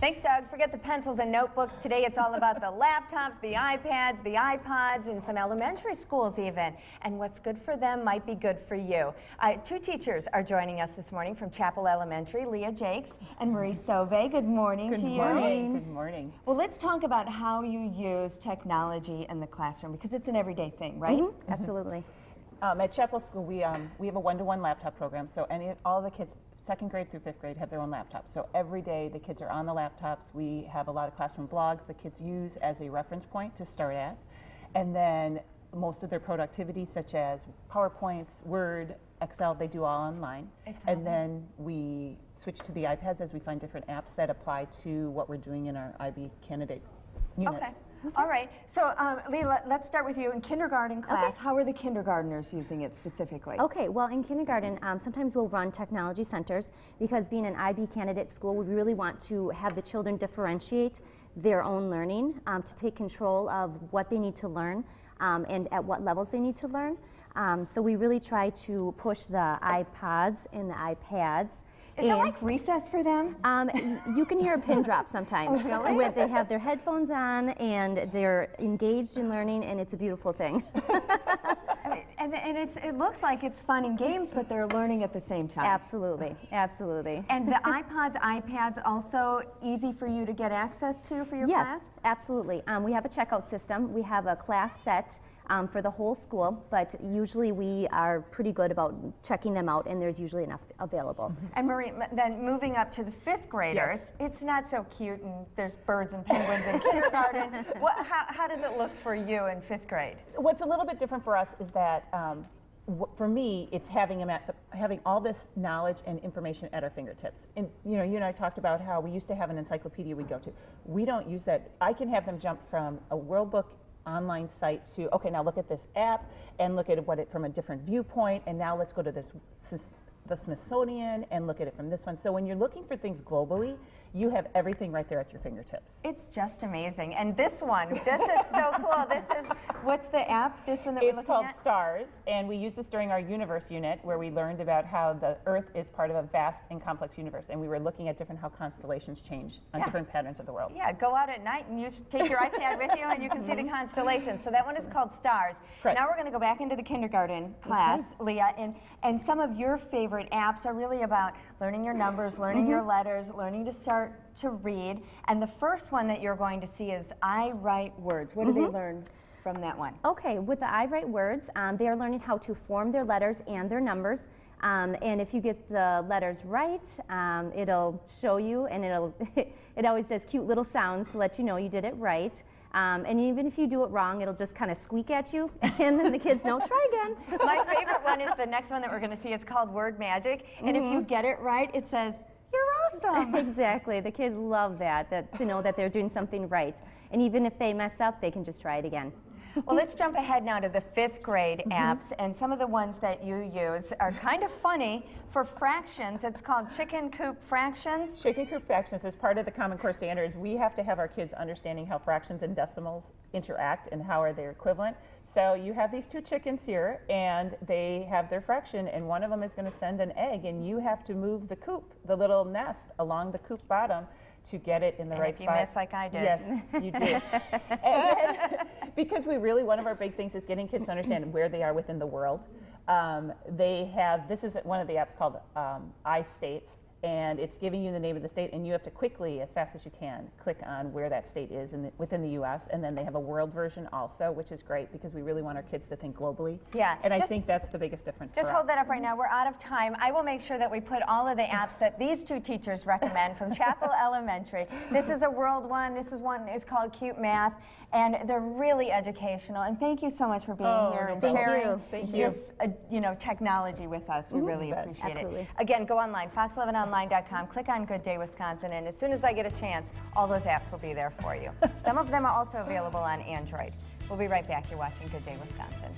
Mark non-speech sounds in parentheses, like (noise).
Thanks, Doug. Forget the pencils and notebooks. Today it's all about the laptops, the iPads, the iPods, and some elementary schools even. And what's good for them might be good for you. Uh, two teachers are joining us this morning from Chapel Elementary, Leah Jakes and Marie Sauve. Good morning Good to morning. you. Good morning. Well, let's talk about how you use technology in the classroom because it's an everyday thing, right? Absolutely. Um, at Chapel School, we um, we have a one-to-one laptop program. So any all the kids, second grade through fifth grade, have their own laptops. So every day the kids are on the laptops. We have a lot of classroom blogs the kids use as a reference point to start at, and then most of their productivity, such as PowerPoints, Word, Excel, they do all online. It's and then we switch to the iPads as we find different apps that apply to what we're doing in our IB candidate units. Okay. All right. So, um, Leah, let's start with you. In kindergarten class, how are the kindergartners using it specifically? Okay, well, in kindergarten, um, sometimes we'll run technology centers because being an IB candidate school, we really want to have the children differentiate their own learning um, to take control of what they need to learn um, and at what levels they need to learn. Um, so we really try to push the iPods and the iPads. Is it like recess for them? Um, you can hear a pin drop sometimes. (laughs) Oh, really? When they have their headphones on and they're engaged in learning, and it's a beautiful thing. (laughs) And and it's, it looks like it's fun and games, but they're learning at the same time. absolutely, absolutely. And the (laughs) iPods, iPads also easy for you to get access to for your yes, class? Yes, absolutely. Um, we have a checkout system. We have a class set um, for the whole school, but usually we are pretty good about checking them out, and there's usually enough available. And Marie, then moving up to the fifth graders, it's not so cute and there's birds and penguins in (laughs) kindergarten. What, how, how does it look for you in fifth grade? What's a little bit different for us is that um, for me, it's having them at the, having all this knowledge and information at our fingertips. And you know, you and I talked about how we used to have an encyclopedia we go to. We don't use that. I can have them jump from a World Book online site to okay, now look at this app and look at what it from a different viewpoint. And now let's go to this. The Smithsonian and look at it from this one. So when you're looking for things globally, you have everything right there at your fingertips. It's just amazing. And this one, this is so (laughs) cool. This is, what's the app, this one that we're It's looking called at? STARS, and we used this during our universe unit where we learned about how the Earth is part of a vast and complex universe, and we were looking at different how constellations change on Yeah. different patterns of the world. Yeah, go out at night and you take your iPad with you and you can see the mm-hmm. constellations. So that one is called Stars. Correct. Now we're going to go back into the kindergarten mm-hmm. class, Leah, and, and some of your favorite apps are really about learning your numbers, learning mm-hmm. your letters, learning to start to read. And the first one that you're going to see is I Write Words. What do they learn from that one? Okay, with the I Write Words, um, they are learning how to form their letters and their numbers. Um, and if you get the letters right, um, it'll show you, and it'll (laughs) it always does cute little sounds to let you know you did it right. Um, and even if you do it wrong, it'll just kind of squeak at you, (laughs) and then the kids know, try again. (laughs) My favorite one is the next one that we're going to see. It's called Word Magic. And if you get it right, it says, awesome. (laughs) exactly, the kids love that, that to know that they're doing something right. And even if they mess up, they can just try it again. Well, let's jump ahead now to the fifth grade mm-hmm. apps, and some of the ones that you use are kind of funny for fractions. It's called Chicken Coop Fractions. Chicken coop fractions is part of the Common Core standards. We have to have our kids understanding how fractions and decimals interact and how are they equivalent. So you have these two chickens here, and they have their fraction, and one of them is going to send an egg, and you have to move the coop, the little nest, along the coop bottom to get it in the And right if you spot. miss like I did. Yes, you do. (laughs) and (laughs) because we really, one of our big things is getting kids to understand where they are within the world. Um, they have, this is one of the apps called um, iStates, and it's giving you the name of the state, and you have to quickly, as fast as you can, click on where that state is in the, within the U.S. And then they have a world version also, which is great because we really want our kids to think globally. Yeah, And I think that's the biggest difference. Just hold us. that up right now. We're out of time. I will make sure that we put all of the apps that these two teachers recommend from Chapel (laughs) Elementary. This is a world one. This is one is called Cute Math, and they're really educational. And thank you so much for being Oh, here and sharing you. Thank you. this, uh, you know, technology with us. We really You bet. appreciate Absolutely. it. Again, go online, fox11online.com. Click on Good Day Wisconsin, and as soon as I get a chance, all those apps will be there for you. (laughs) Some of them are also available on Android. We'll be right back. You're watching Good Day Wisconsin.